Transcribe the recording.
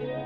thank